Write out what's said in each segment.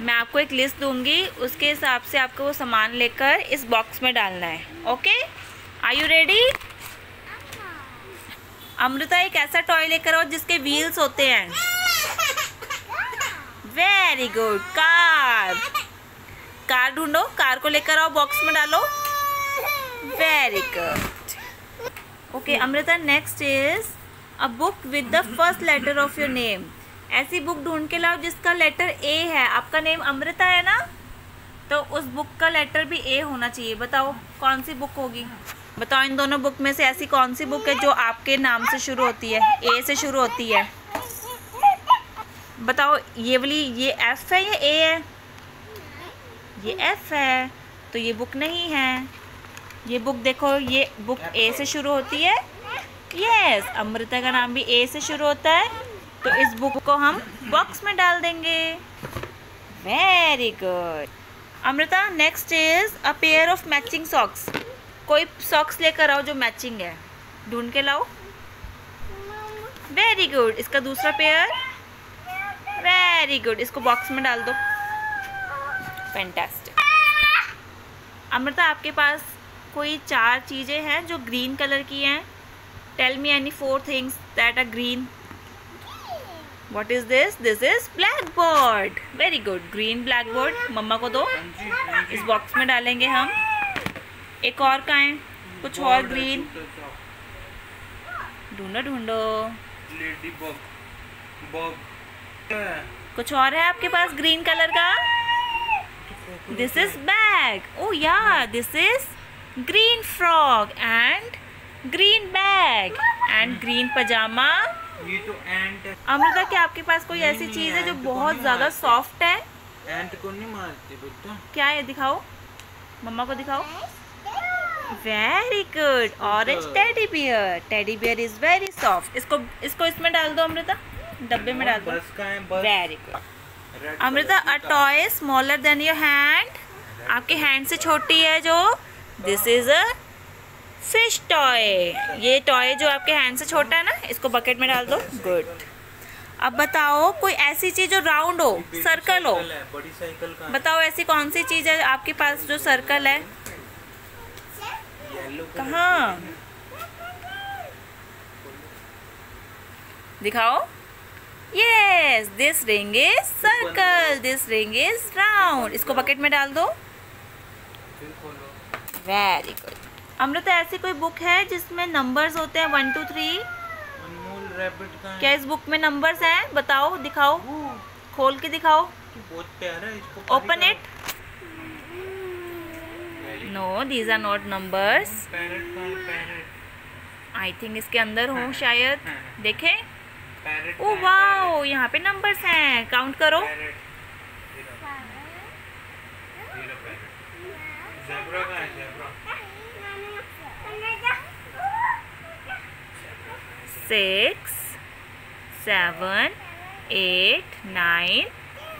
मैं आपको एक लिस्ट दूँगी, उसके हिसाब से आपको वो सामान लेकर इस बॉक्स में डालना है। Okay are you ready Amrita एक ऐसा टॉय लेकर आओ जिसके व्हील्स होते हैं। वेरी गुड कार कार ढूंढो कार को लेकर आओ बॉक्स में डालो। Very good okay Amrita next is a book with the first letter of your name ऐसी बुक ढूंढ के लाओ जिसका लेटर ए है। आपका नेम अमृता है ना? तो उस बुक का लेटर भी ए होना चाहिए। बताओ, कौन सी बुक होगी? बताओ, इन दोनों बुक में से ऐसी कौन सी बुक है जो आपके नाम से शुरू होती है? ए से शुरू होती है। बताओ, ये वाली, ये एफ़ है या ए है? ये एफ़ है। तो ये बुक नहीं है। ये बुक देखो, ये बुक ए से शुरू होती है। यस अमृता का नाम भी ए से शुरू होता है। तो इस बुक को हम बॉक्स में डाल देंगे। Very good Amrita next is a pair of matching socks कोई सॉक्स लेकर आओ जो मैचिंग है। ढूंढ के लाओ। वेरी गुड इसका दूसरा पेयर वेरी गुड इसको बॉक्स में डाल दो। फैंटास्टिक अमृता, आपके पास कोई चार चीज़ें हैं जो ग्रीन कलर की हैं? Tell me any four things that are green what is this this is black board very good green black board मम्मा को दो. इस बॉक्स में डालेंगे हम. एक और का है. कुछ और ग्रीन ढूंढो ढूंढो. कुछ और है आपके पास ग्रीन कलर का? दिस इज़ बैग ओ या this is green frock and green bag and green pyjama ये तो एंट अमृता क्या आपके पास कोई ऐसी चीज़ है जो बहुत ज़्यादा सॉफ्ट है? एंट को नहीं मारते बेटा। क्या है दिखाओ? मम्मा को दिखाओ। Very good orange. Teddy bear teddy bear is very soft इसको इसको इसमें डाल दो अमृता। डब्बे में डाल दो। Very good Amrita a toy smaller than your hand आपके हैंड से छोटी है जो। This is a fish toy ये टॉय जो आपके हैंड से छोटा है ना, इसको बकेट में डाल दो। गुड अब बताओ, कोई ऐसी चीज़ जो राउंड हो सर्कल हो। बताओ, ऐसी कौन सी चीज़ है आपके पास जो सर्कल है? कहाँ? दिखाओ। Yes this ring is circle this ring is round इसको बकेट में डाल दो। वेरी गुड अमृता ऐसी कोई बुक है जिसमें नंबर्स होते हैं? One two three Anmol rabbit का क्या इस बुक में नंबर्स हैं? बताओ दिखाओ। खोल के दिखाओ। बहुत प्यारा है इसको open it no these are not numbers I think इसके अंदर हो शायद। देखे। ओ वाओ यहाँ पे नंबर्स हैं। काउंट करो। पैरट जेब्रा का है zebra six seven eight nine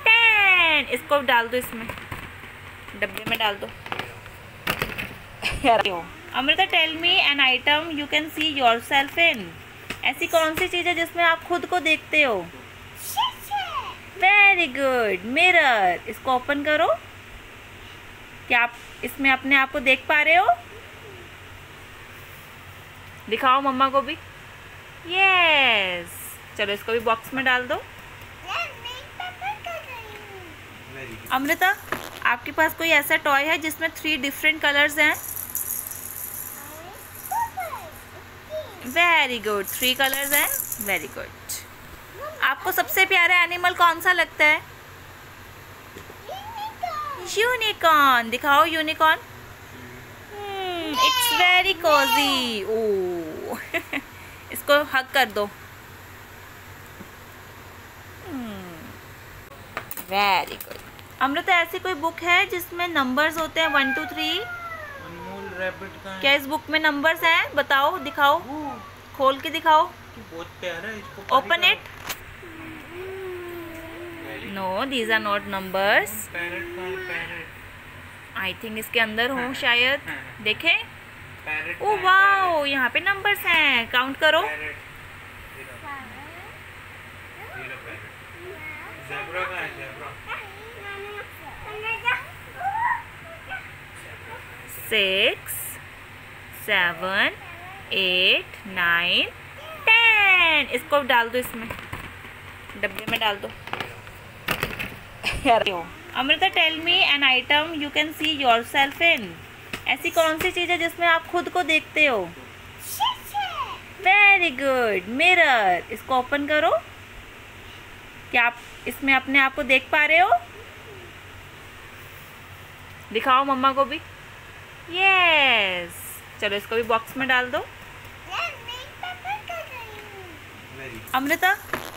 ten. इसको डाल दो इसमें। डब्बे में डाल दो। Amrita tell me an item you can see yourself in ऐसी कौन सी चीज़ है जिसमें आप खुद को देखते हो? वेरी गुड मिरर इसको ओपन करो। क्या आप इसमें अपने आप को देख पा रहे हो? दिखाओ मम्मा को भी। यस चलो इसको भी बॉक्स में डाल दो। अमृता आपके पास कोई ऐसा टॉय है जिसमें थ्री डिफरेंट कलर्स हैं? वेरी गुड थ्री कलर्स हैं? वेरी गुड आपको सबसे प्यारा एनिमल कौन सा लगता है? यूनिकॉर्न दिखाओ यूनिकॉर्न इट्स वेरी कोजी ओ इसको हक कर दो। वेरी गुड अमृता ऐसी कोई बुक है जिसमें नंबर्स होते हैं? वन टू थ्री है। क्या इस बुक में नंबर्स हैं? बताओ दिखाओ। खोल के दिखाओ। बहुत प्यारा है इसको open it no these are not numbers है आई थिंक इसके अंदर हो शायद। देखें। पैरट ओ वाओ यहाँ पे नंबर्स हैं. काउंट करो. Six seven eight nine ten इसको डाल दो इसमें. डब्बे में डाल दो. Amrita tell me an item you can see yourself in ऐसी कौन सी चीज़ है जिसमें आप खुद को देखते हो? वेरी गुड मिरर इसको ओपन करो। क्या आप इसमें अपने आप को देख पा रहे हो? दिखाओ मम्मा को भी। यस चलो इसको भी बॉक्स में डाल दो। अमृता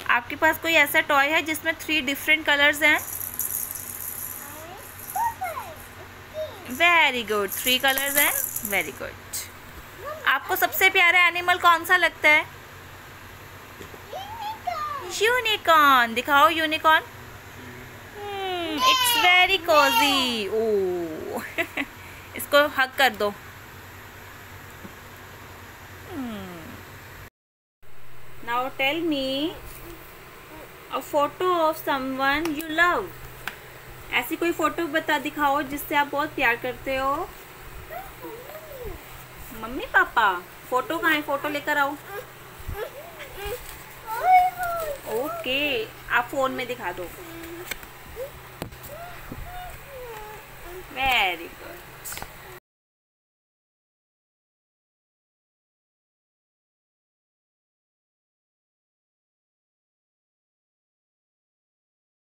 आपके पास कोई ऐसा टॉय है जिसमें थ्री डिफरेंट कलर्स हैं? वेरी गुड थ्री कलर्स हैं वेरी गुड आपको सबसे प्यारा एनिमल कौन सा लगता है? यूनिकॉर्न दिखाओ यूनिकॉर्न इट्स वेरी कोजी ओ इसको हक कर दो. Now tell me a photo of someone you love ऐसी कोई फ़ोटो बता दिखाओ जिससे आप बहुत प्यार करते हो। मम्मी, पापा, फ़ोटो कहाँ है? फ़ोटो लेकर आओ। ओके, आप फ़ोन में दिखा दो। Very good